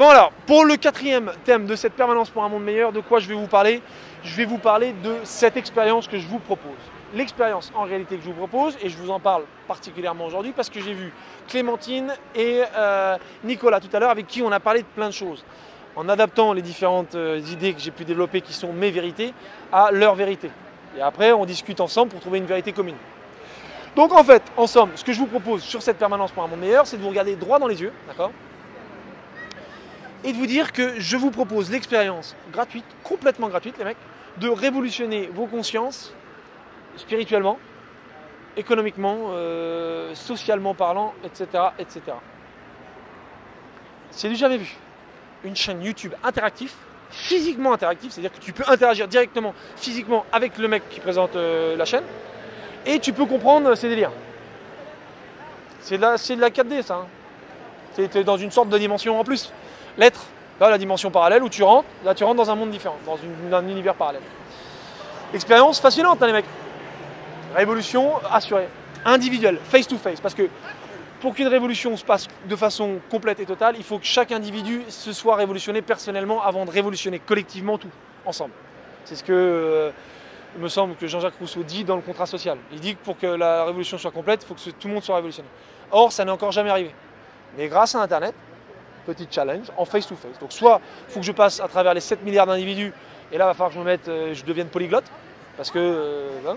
Bon alors, pour le quatrième thème de cette permanence pour un monde meilleur, de quoi je vais vous parler? Je vais vous parler de cette expérience que je vous propose. L'expérience en réalité que je vous propose, et je vous en parle particulièrement aujourd'hui parce que j'ai vu Clémentine et euh, Nicolas tout à l'heure avec qui on a parlé de plein de choses, en adaptant les différentes euh, idées que j'ai pu développer qui sont mes vérités à leur vérité. Et après, on discute ensemble pour trouver une vérité commune. Donc en fait, en somme, ce que je vous propose sur cette permanence pour un monde meilleur, c'est de vous regarder droit dans les yeux, d'accord? Et de vous dire que je vous propose l'expérience gratuite, complètement gratuite les mecs, de révolutionner vos consciences spirituellement, économiquement, euh, socialement parlant, etc. etc. C'est du jamais vu. Une chaîne YouTube interactive, physiquement interactive, c'est-à-dire que tu peux interagir directement, physiquement avec le mec qui présente euh, la chaîne, et tu peux comprendre ses délires. C'est de, la, de la 4D ça. Hein. Dans une sorte de dimension en plus l'être, la dimension parallèle où tu rentres, là tu rentres dans un monde différent, dans un univers parallèle. Expérience fascinante hein, les mecs. Révolution assurée, individuelle, face to face, parce que pour qu'une révolution se passe de façon complète et totale, il faut que chaque individu se soit révolutionné personnellement avant de révolutionner collectivement tout, ensemble. C'est ce que euh, me semble que Jean-Jacques Rousseau dit dans le contrat social. Il dit que pour que la révolution soit complète, il faut que tout le monde soit révolutionné. Or, ça n'est encore jamais arrivé. Mais grâce à Internet, petit challenge en face-to-face. Donc soit il faut que je passe à travers les 7 milliards d'individus, et là va falloir que je me mette, euh, je devienne polyglotte, parce que... Euh, hein.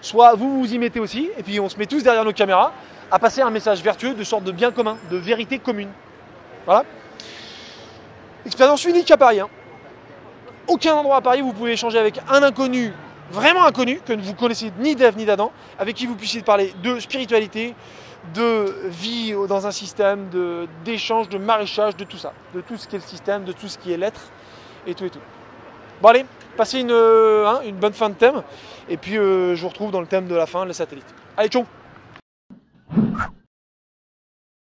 soit vous vous y mettez aussi, et puis on se met tous derrière nos caméras à passer un message vertueux de sorte de bien commun, de vérité commune. Voilà. Expérience unique à Paris. Hein. Aucun endroit à Paris vous pouvez échanger avec un inconnu, vraiment inconnu, que vous connaissez ni d'Ève ni d'Adam, avec qui vous puissiez parler de spiritualité, de vie dans un système, d'échange, de, maraîchage, de tout ça, de tout ce qui est le système, de tout ce qui est l'être, et tout et tout. Bon allez, passez une, euh, hein, une bonne fin de thème, et puis euh, je vous retrouve dans le thème de la fin, les satellites. Allez, ciao